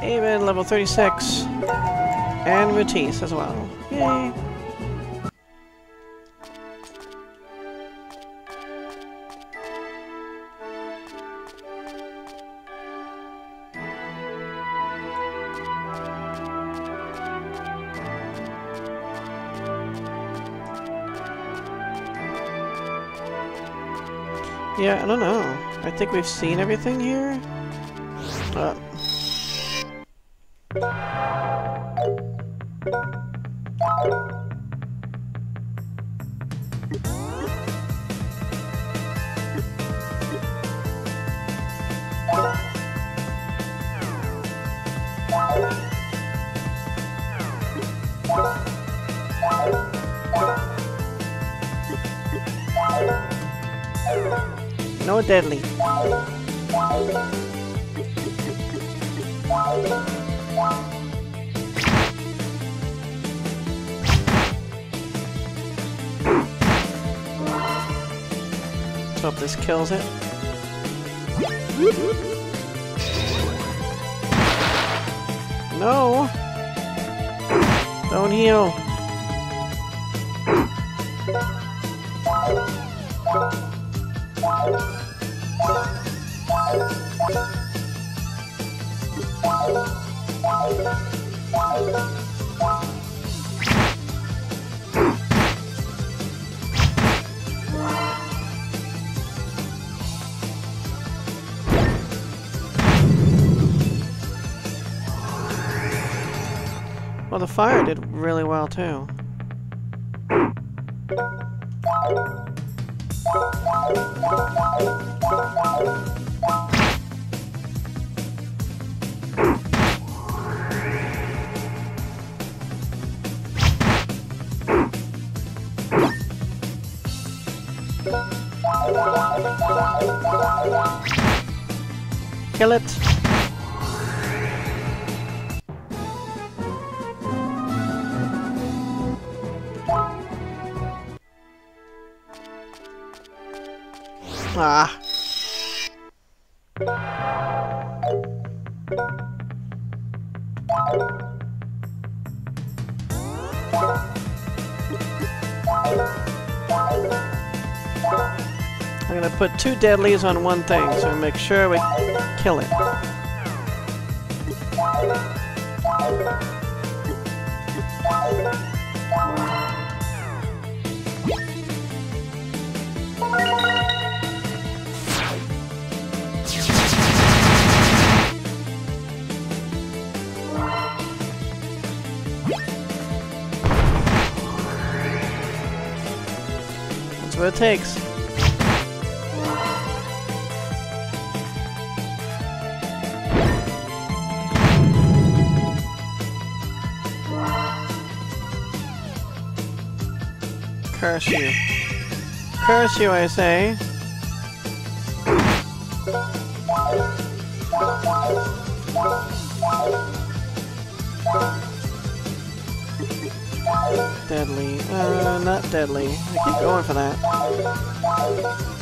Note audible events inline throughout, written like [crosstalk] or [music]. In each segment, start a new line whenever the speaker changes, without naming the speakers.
Haven, level 36. And Matisse as well. Yay! Yeah, I don't know. I think we've seen everything here. Uh, no deadly. Hope this kills it. No! Don't heal. Fire did really well too. Kill it. Ah. I'm gonna put two deadlies on one thing, so make sure we kill it. That's what it takes. Curse you. Curse you, I say. Deadly. Uh, not deadly. I keep going for that.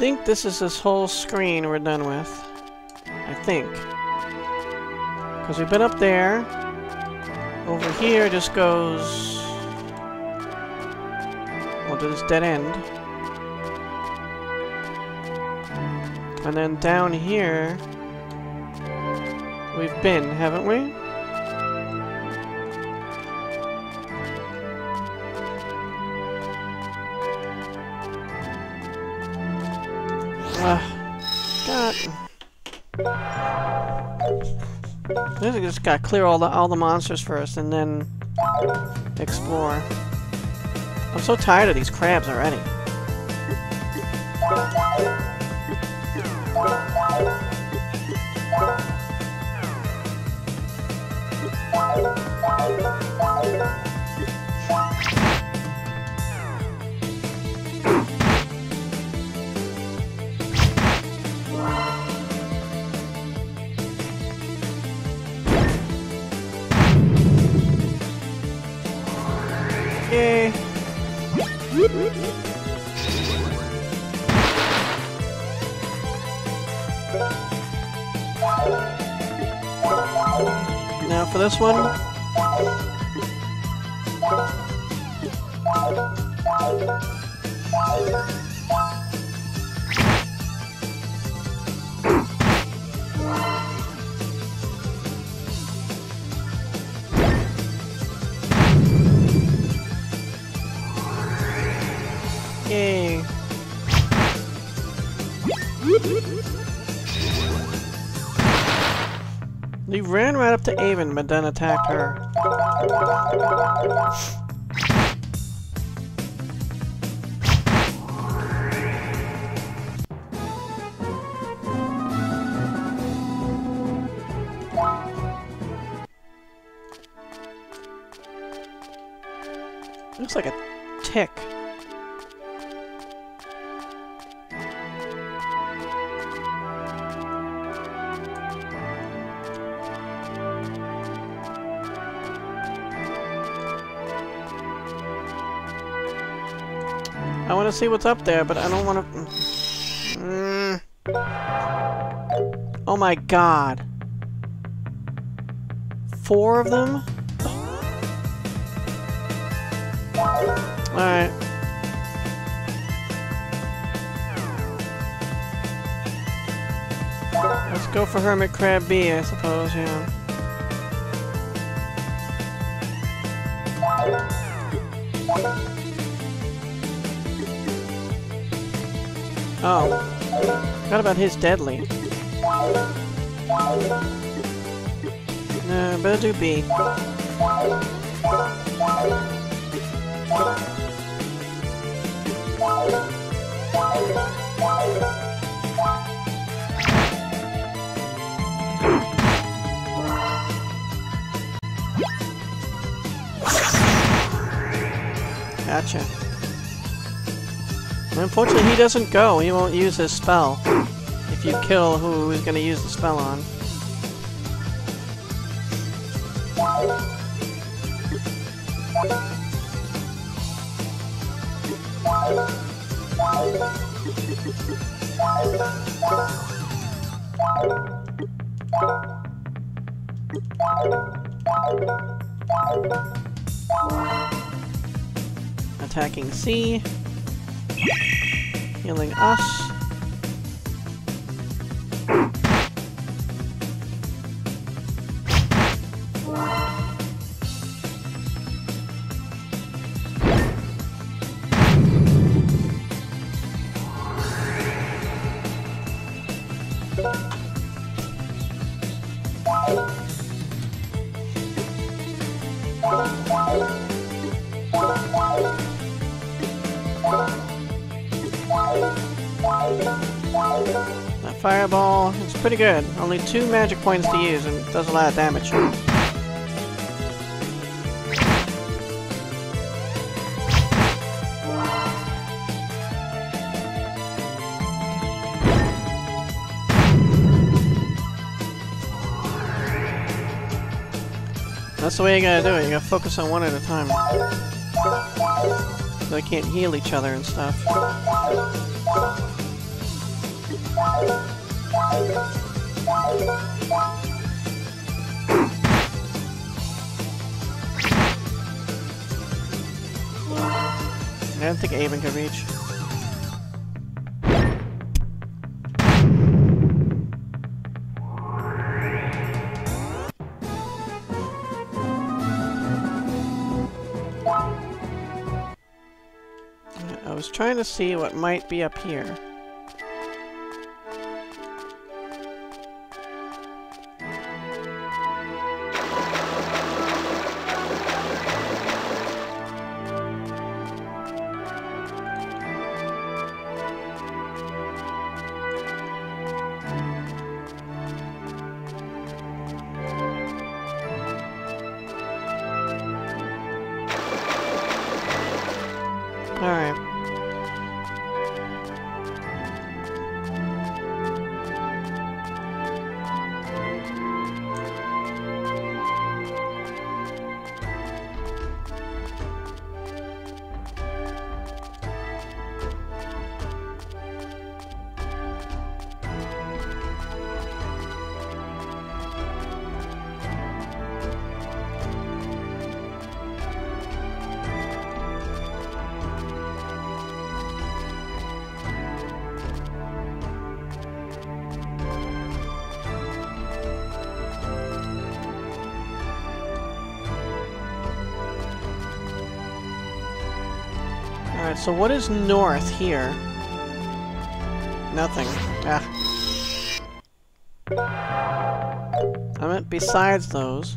Think this is this whole screen we're done with. I think. Because we've been up there. Over here just goes... Well, to this dead end. And then down here... We've been, haven't we? Ah, God. I think we just gotta clear all the all the monsters first and then explore. I'm so tired of these crabs already. This one. Ran right up to Avin, but then attacked her. To see what's up there, but I don't want to... Mm. Oh my god. Four of them? Alright. Let's go for Hermit Crab B, I suppose, yeah. Oh. Forgot about his deadly. No, better do B. Gotcha. Unfortunately, he doesn't go. He won't use his spell. If you kill who he's going to use the spell on. Attacking C. Healing us. Pretty good. Only two magic points to use and does a lot of damage. That's the way you gotta do it. You gotta focus on one at a time. So they can't heal each other and stuff. I don't think Avin can reach. I was trying to see what might be up here. So what is north here? Nothing. Ah. I meant besides those.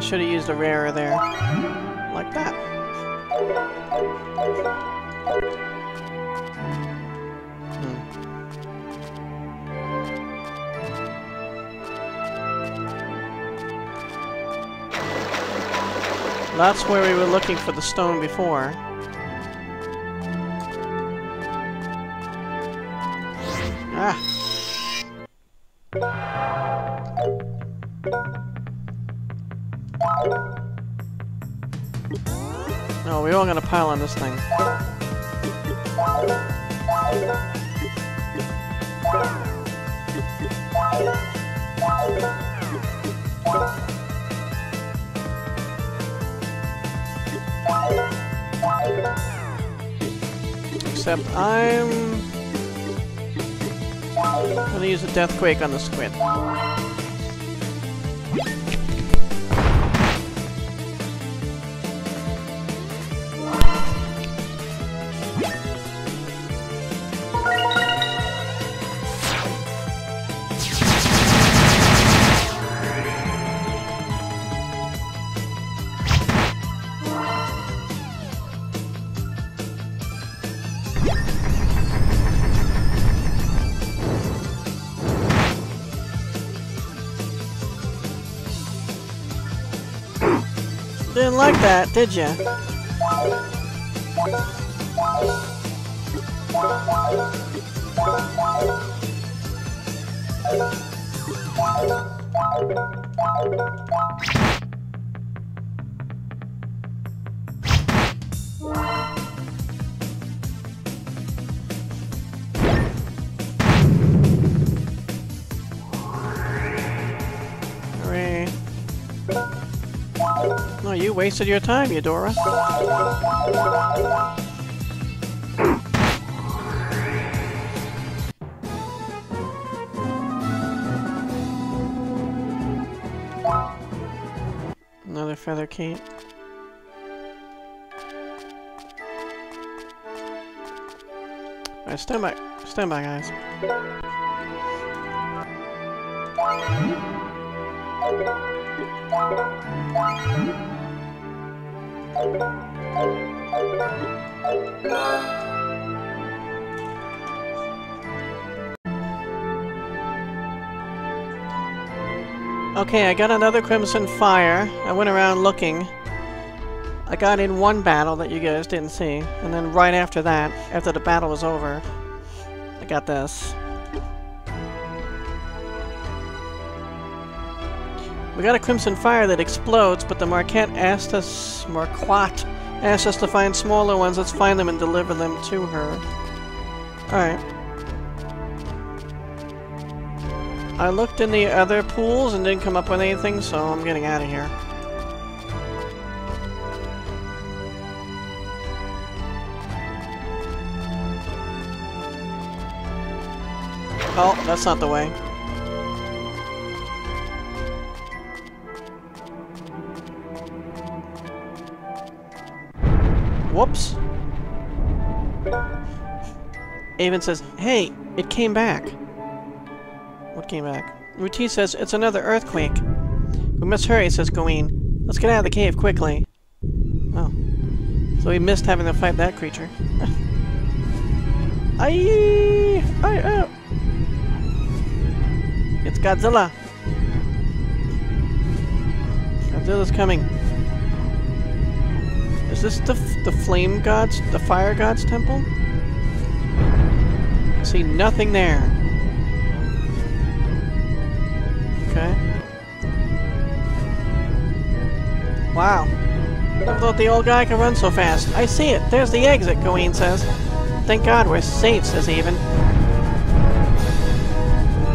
I should have used a rarer there. Like that. Hmm. That's where we were looking for the stone before. Pile on this thing. Except I'm gonna use a Deathquake on the squid. Like that, did ya? Hooray. You wasted your time, Eudora. Another feather cape. Alright, stand by. Stand by, guys. Hmm? Hmm? Okay, I got another Crimson Fire. I went around looking. I got in one battle that you guys didn't see, and then right after that, after the battle was over, I got this. We got a Crimson Fire that explodes, but the Marquette asked us, Marquat asked us to find smaller ones. Let's find them and deliver them to her. Alright. I looked in the other pools and didn't come up with anything, so I'm getting out of here. Oh, that's not the way. Whoops. Avin says, Hey, it came back. What came back? Ruti says, It's another earthquake. We must hurry, says Gawain. Let's get out of the cave quickly. Oh. So we missed having to fight that creature. [laughs] Aye! Aye! Oh! It's Godzilla! Godzilla's coming. Is this the, the flame god's, the fire god's temple? I see nothing there. Okay. Wow. I thought the old guy could run so fast. I see it. There's the exit, Gawain says. Thank God we're safe, says Avin.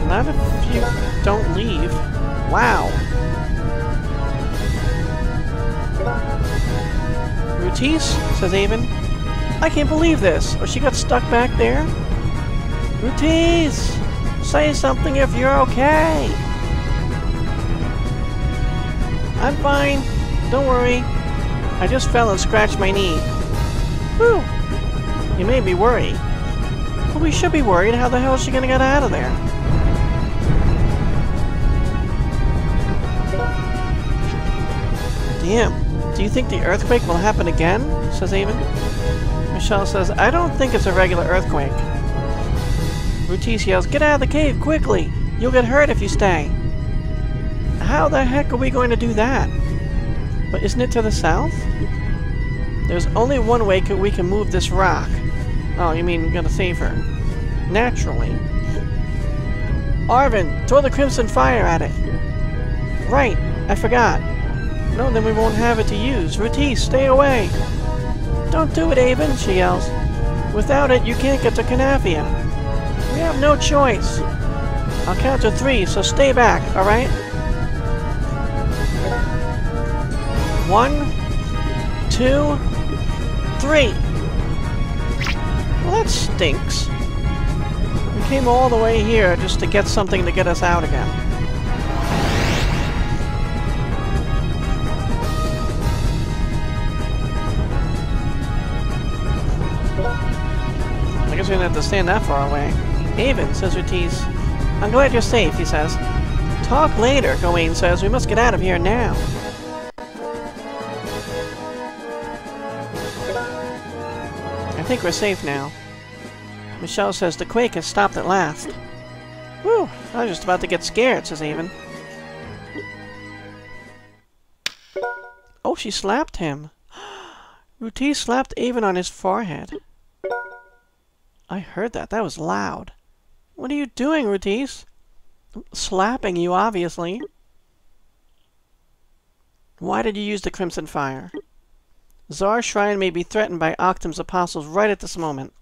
Not if you don't leave. Wow. Rutice, says Avin. I can't believe this. Or she got stuck back there? Rutice! Say something if you're okay! I'm fine. Don't worry. I just fell and scratched my knee. Whew. You made me worry. But we should be worried. How the hell is she gonna get out of there? Damn. Do you think the earthquake will happen again? Says Avin. Michelle says, I don't think it's a regular earthquake. Rutice yells, Get out of the cave, quickly! You'll get hurt if you stay. How the heck are we going to do that? But isn't it to the south? There's only one way we can move this rock. Oh, you mean we're gonna save her? Naturally. Avin, throw the crimson fire at it. Right, I forgot. No, then we won't have it to use. Rutice, stay away. Don't do it, Avin, she yells. Without it, you can't get to Canafia. We have no choice. I'll count to three, so stay back, alright? One, two, three. Well, that stinks. We came all the way here just to get something to get us out again. Have to stand that far away. Avin, says Rutice. I'm glad you're safe, he says. Talk later, Gawain says. We must get out of here now. I think we're safe now. Michelle says the quake has stopped at last. Whew, I was just about to get scared, says Avin. Oh, she slapped him. [gasps] Ruti slapped Avin on his forehead. I heard that. That was loud. What are you doing, Rutice? Slapping you, obviously. Why did you use the Crimson Fire? Zar's shrine may be threatened by Octum's apostles right at this moment.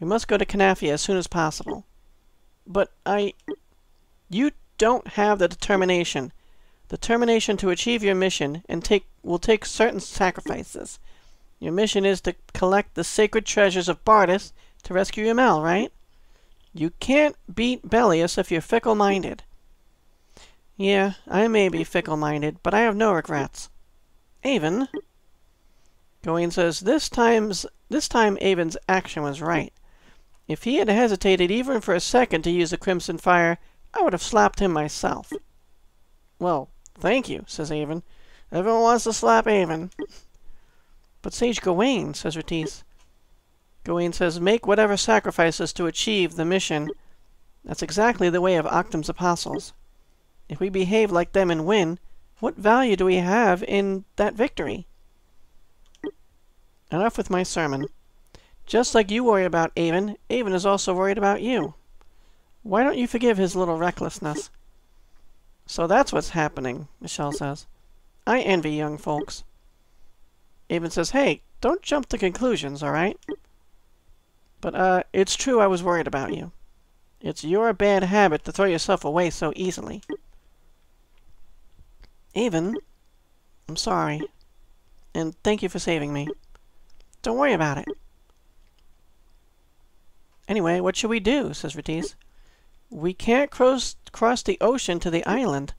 We must go to Canafia as soon as possible. But I... You don't have the determination. The determination to achieve your mission and take will take certain sacrifices. Your mission is to collect the sacred treasures of Bardus to rescue Eimelle, right? You can't beat Bellias if you're fickle-minded. Yeah, I may be fickle-minded, but I have no regrets. Avin... Gawain says, this, time's, this time Avin's action was right. If he had hesitated even for a second to use the Crimson Fire, I would have slapped him myself. Well, thank you, says Avin. Everyone wants to slap Avin. But Sage Gawain, says Rutice. Gawain says, make whatever sacrifices to achieve the mission. That's exactly the way of Octum's apostles. If we behave like them and win, what value do we have in that victory? Enough with my sermon. Just like you worry about Avin, Avin is also worried about you. Why don't you forgive his little recklessness? So that's what's happening, Michelle says. I envy young folks. Avin says, hey, don't jump to conclusions, all right? But, uh, it's true I was worried about you. It's your bad habit to throw yourself away so easily. Even, I'm sorry. And thank you for saving me. Don't worry about it. Anyway, what should we do? says Rutice. We can't cross, cross the ocean to the island.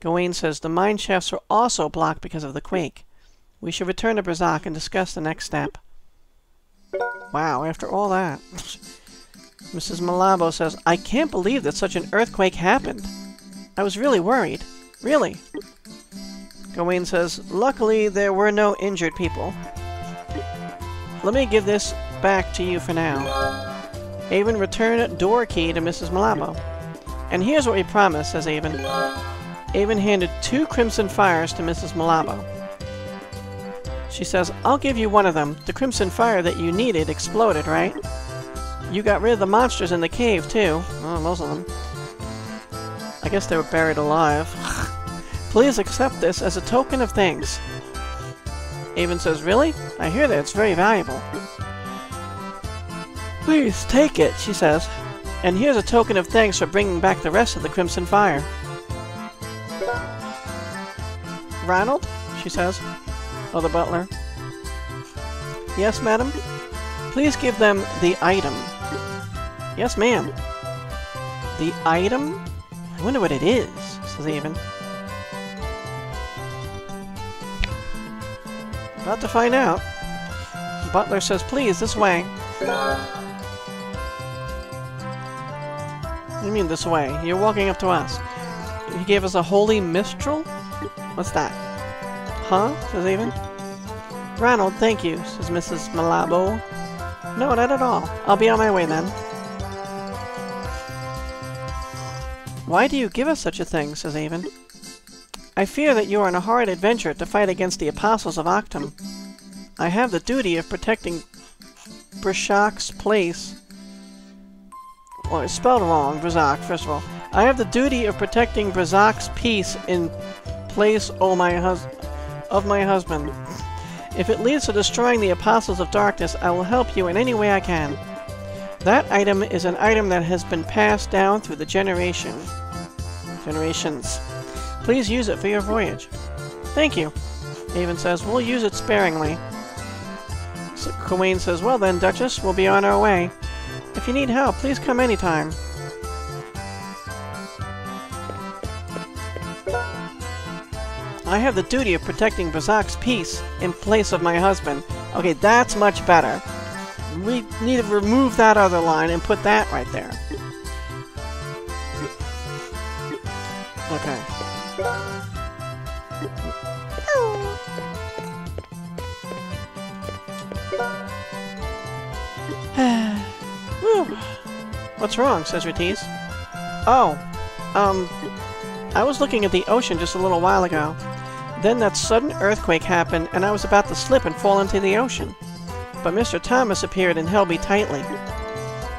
Gawain says the mine shafts are also blocked because of the quake. We should return to Brazak and discuss the next step. Wow, after all that. [laughs] Mrs. Malabo says, I can't believe that such an earthquake happened. I was really worried. Really. Gawain says, Luckily, there were no injured people. Let me give this back to you for now. Avin returned door key to Mrs. Malabo. And here's what we promised, says Avin. Avin handed two Crimson Fires to Mrs. Malabo. She says, I'll give you one of them. The Crimson Fire that you needed exploded, right? You got rid of the monsters in the cave, too. Oh, most of them. I guess they were buried alive. [laughs] Please accept this as a token of thanks. Avin says, Really? I hear that it's very valuable. Please, take it, she says. And here's a token of thanks for bringing back the rest of the Crimson Fire. Ronald? she says. Oh, the butler. Yes, madam? Please give them the item. Yes, ma'am. The item? I wonder what it is, says Avin. About to find out. Butler says, please, this way. You mean, this way? You're walking up to us. He gave us a holy mistral? What's that? Huh? Says Avin. Ronald, thank you, says Mrs. Malabo. No, not at all. I'll be on my way then. Why do you give us such a thing? says Avon. I fear that you are in a hard adventure to fight against the Apostles of Octum. I have the duty of protecting Brishak's place. Well, it's spelled wrong, Brazak, first of all. I have the duty of protecting Brazak's peace in place, oh my hus of my husband. If it leads to destroying the Apostles of Darkness, I will help you in any way I can. That item is an item that has been passed down through the generation. Generations. Please use it for your voyage. Thank you. Avin says, we'll use it sparingly. So says, well then, Duchess, we'll be on our way. If you need help, please come anytime. I have the duty of protecting Brazak's peace in place of my husband. Okay, that's much better. We need to remove that other line and put that right there. Okay. [sighs] What's wrong? says Rutice. Oh, um, I was looking at the ocean just a little while ago. Then that sudden earthquake happened, and I was about to slip and fall into the ocean. But Mr. Thomas appeared and held me tightly.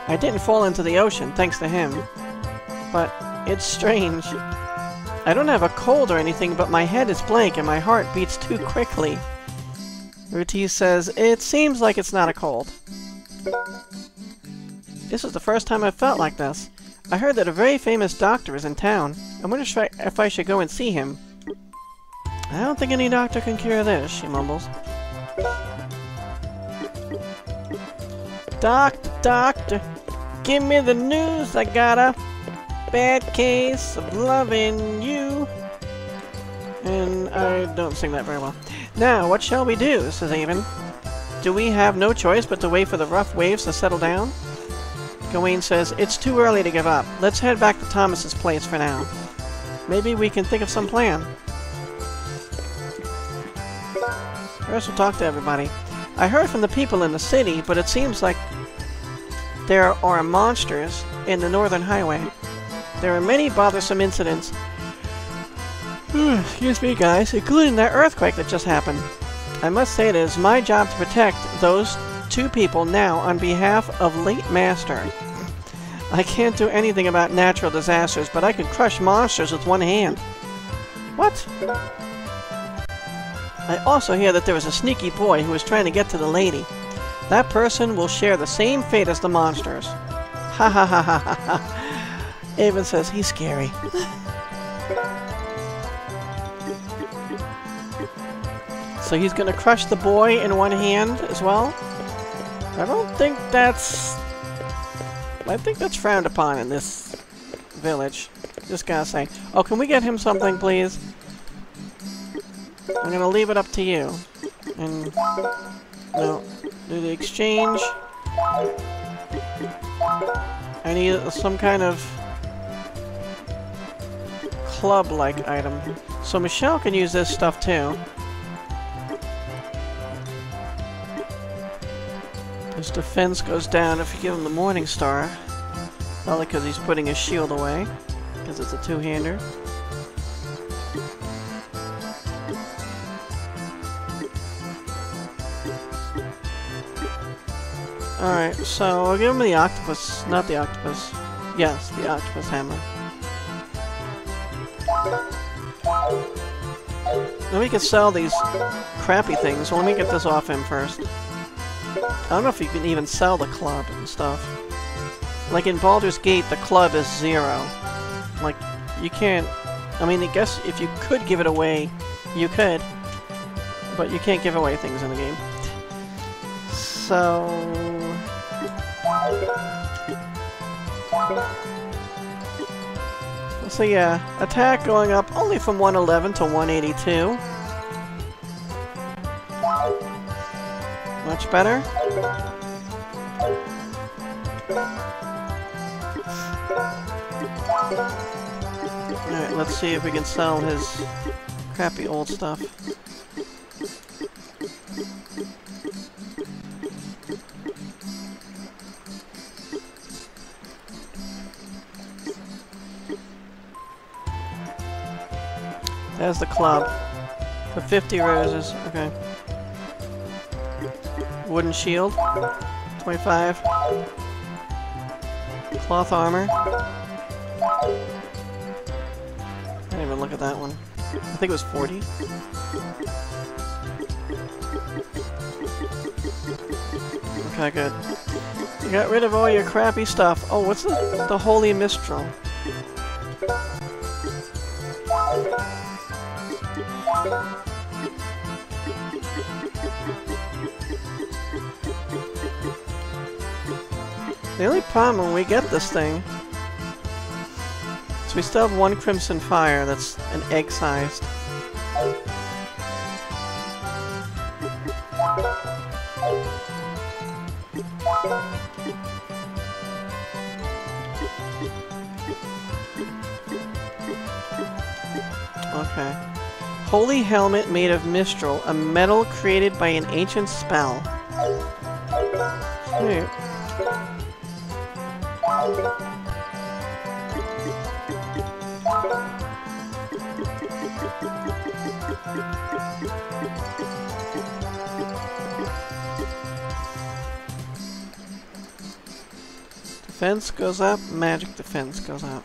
I didn't fall into the ocean, thanks to him. But it's strange. I don't have a cold or anything, but my head is blank and my heart beats too quickly. Rutice says, It seems like it's not a cold. This is the first time I've felt like this. I heard that a very famous doctor is in town. I wonder if I should go and see him. I don't think any doctor can cure this, she mumbles. Doctor, doctor, give me the news. I got a bad case of loving you. And I don't sing that very well. Now, what shall we do, says Avin. Do we have no choice but to wait for the rough waves to settle down? Gawain says, It's too early to give up. Let's head back to Thomas's place for now. Maybe we can think of some plan. First we'll talk to everybody. I heard from the people in the city, but it seems like there are monsters in the Northern Highway. There are many bothersome incidents. [sighs] Excuse me, guys, including that earthquake that just happened. I must say it is my job to protect those two people now on behalf of Late Master. I can't do anything about natural disasters, but I can crush monsters with one hand. What? I also hear that there is a sneaky boy who is trying to get to the lady. That person will share the same fate as the monsters. Ha ha ha ha ha ha. Avin says he's scary. so he's gonna crush the boy in one hand as well? I don't think that's... I think that's frowned upon in this village. Just gotta say. Oh, can we get him something, please? I'm gonna leave it up to you. And... No. Do the exchange. I need some kind of club-like item. So Michelle can use this stuff too. His defense goes down if you give him the Morning Star. Probably because he's putting his shield away. Because it's a two-hander. Alright, so I'll give him the octopus, not the octopus. Yes, the octopus hammer. Then we can sell these crappy things. Well, let me get this off him first. I don't know if you can even sell the club and stuff. Like in Baldur's Gate, the club is zero. Like, you can't... I mean, I guess if you could give it away, you could. But you can't give away things in the game. So... So yeah, uh, attack going up only from 111 to 182. Much better. Alright, let's see if we can sell his crappy old stuff. There's the club. For 50 roses. Okay. Wooden shield. 25. Cloth armor. I didn't even look at that one. I think it was 40. Okay, good. You got rid of all your crappy stuff. Oh, what's the, the Holy Mistral? Problem when we get this thing So we still have one Crimson Fire that's an egg-sized. Okay. Holy helmet made of Mistral, a metal created by an ancient spell. Defense goes up, magic defense goes up.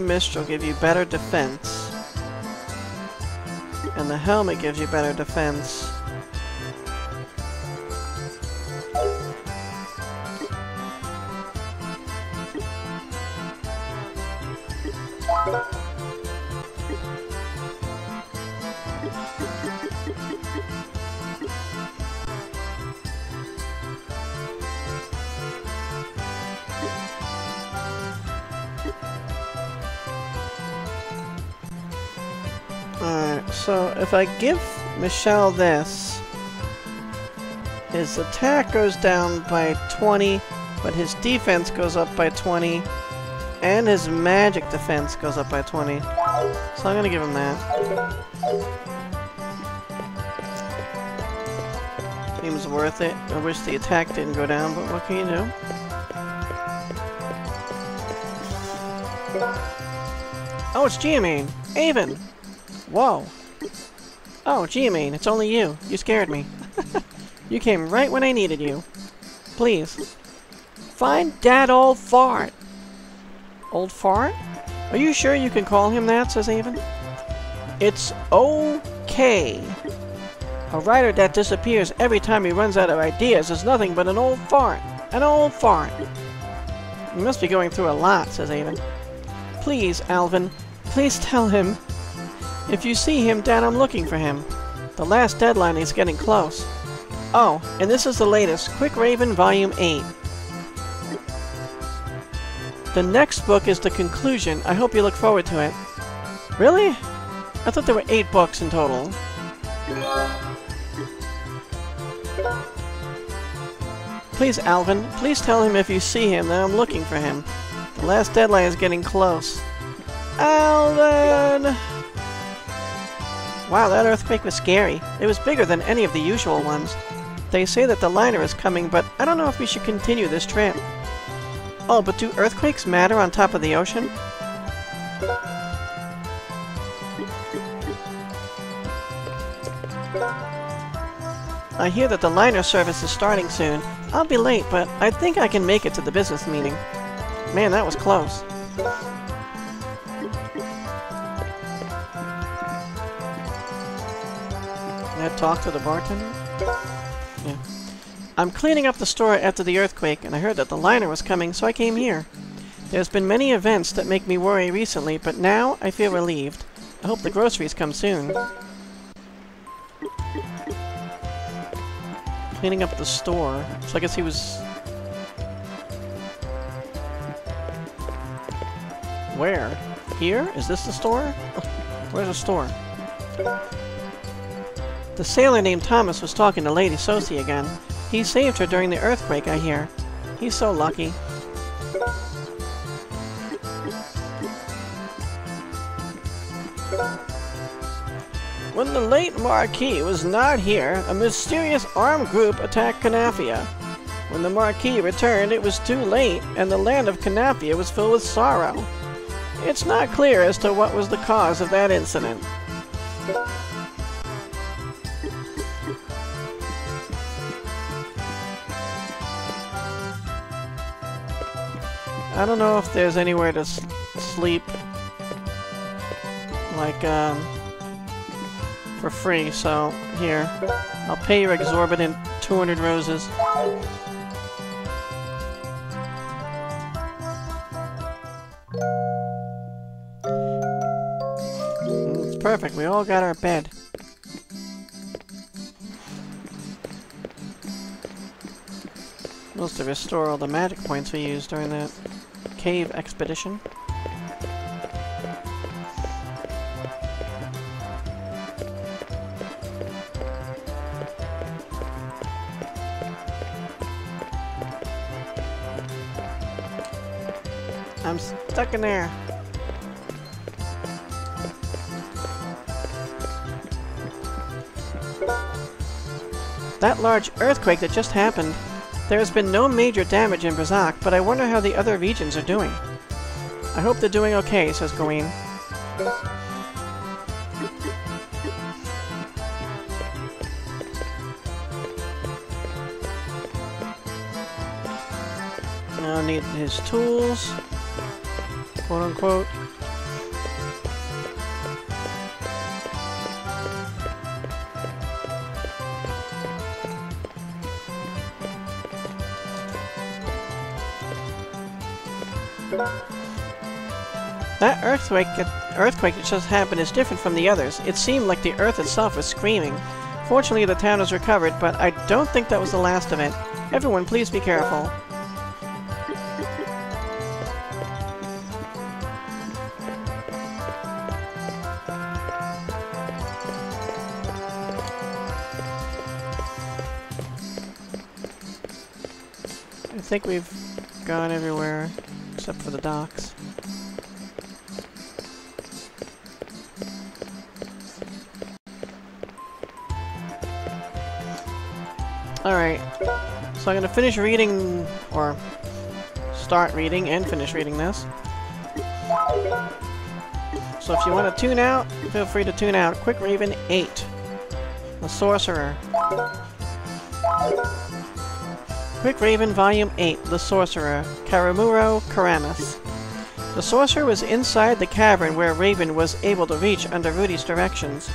The Mistral give you? Better defense. And the helmet gives you better defense. Alright, so if I give Michelle this, his attack goes down by 20, but his defense goes up by 20, and his magic defense goes up by 20. So I'm gonna give him that. Seems worth it. I wish the attack didn't go down, but what can you do? Oh, it's Geomane! Avin! Whoa! Oh, Geomane, it's only you. You scared me. [laughs] you came right when I needed you. Please. Find Dad Old Fart! Old Fart? Are you sure you can call him that, says Avin. It's okay. A writer that disappears every time he runs out of ideas is nothing but an old fart. An old fart. You must be going through a lot, says Avin. Please, Avin, please tell him. If you see him, Dad, I'm looking for him. The last deadline is getting close. Oh, and this is the latest, Quick Raven Volume 8. The next book is the conclusion. I hope you look forward to it. Really? I thought there were eight books in total. Please, Avin, please tell him if you see him that I'm looking for him. The last deadline is getting close. Avin! Wow, that earthquake was scary. It was bigger than any of the usual ones. They say that the liner is coming, but I don't know if we should continue this trip. Oh, but do earthquakes matter on top of the ocean? I hear that the liner service is starting soon. I'll be late, but I think I can make it to the business meeting. Man, that was close. I talk to the bartender? Yeah. I'm cleaning up the store after the earthquake, and I heard that the liner was coming, so I came here. There's been many events that make me worry recently, but now I feel relieved. I hope the groceries come soon. Cleaning up the store. So I guess he was... Where? Here? Is this the store? [laughs] Where's the store? The sailor named Thomas was talking to Lady Sosie again. He saved her during the earthquake, I hear. He's so lucky. When the late Marquis was not here, a mysterious armed group attacked Canafia. When the Marquis returned, it was too late, and the land of Canafia was filled with sorrow. It's not clear as to what was the cause of that incident. I don't know if there's anywhere to sleep. Like, um, for free, so here. I'll pay your exorbitant 200 roses. It's perfect, we all got our bed. Must to restore all the magic points we used during that cave expedition. I'm stuck in there. That large earthquake that just happened there has been no major damage in Brazak, but I wonder how the other regions are doing. I hope they're doing okay, says Gawain. Now need his tools, quote unquote. That earthquake, earthquake that just happened is different from the others. It seemed like the earth itself was screaming. Fortunately, the town has recovered, but I don't think that was the last of it. Everyone, please be careful. I think we've gone everywhere except for the docks. Alright, so I'm gonna finish reading, or start reading and finish reading this. So if you want to tune out, feel free to tune out. Quick Raven 8. The Sorcerer. Quick Raven Volume 8, The Sorcerer, Karamuro Karamis. The sorcerer was inside the cavern where Raven was able to reach under Rudy's directions.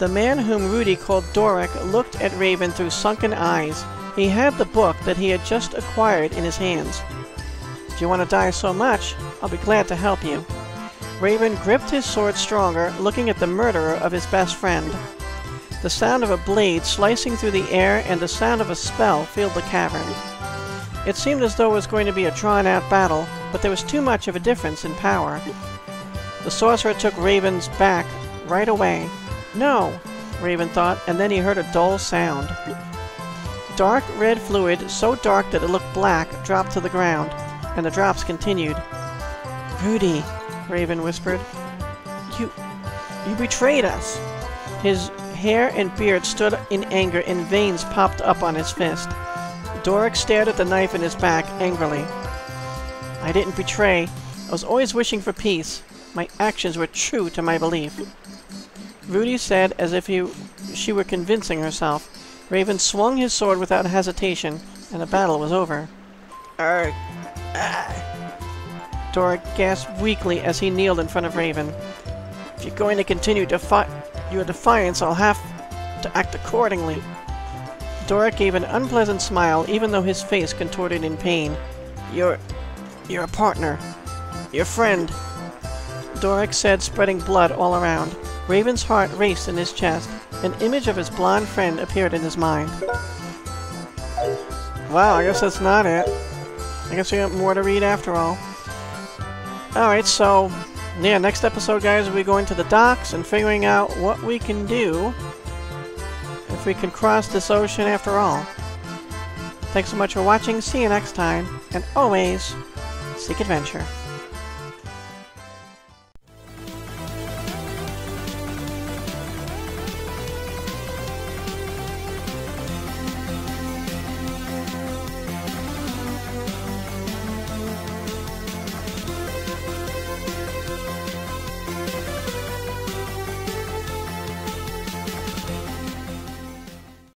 The man whom Rudy called Doric looked at Raven through sunken eyes. He had the book that he had just acquired in his hands. If you want to die so much, I'll be glad to help you. Raven gripped his sword stronger, looking at the murderer of his best friend. The sound of a blade slicing through the air and the sound of a spell filled the cavern. It seemed as though it was going to be a drawn-out battle, but there was too much of a difference in power. The sorcerer took Raven's back right away. No, Raven thought, and then he heard a dull sound. Dark red fluid, so dark that it looked black, dropped to the ground, and the drops continued. Rudy, Raven whispered. You... you betrayed us! His hair and beard stood in anger and veins popped up on his fist. Doric stared at the knife in his back angrily. I didn't betray. I was always wishing for peace. My actions were true to my belief. Rudy said as if he, she were convincing herself. Raven swung his sword without hesitation, and the battle was over. Arg. Ah. Doric gasped weakly as he kneeled in front of Raven. If you're going to continue defi your defiance, I'll have to act accordingly. Doric gave an unpleasant smile, even though his face contorted in pain. You're... you're a partner. Your friend. Doric said, spreading blood all around. Raven's heart raced in his chest. An image of his blonde friend appeared in his mind. Wow, I guess that's not it. I guess we got more to read after all. Alright, so... Yeah, next episode, guys, we'll be going to the docks and figuring out what we can do if we can cross this ocean after all. Thanks so much for watching, see you next time, and always, seek adventure.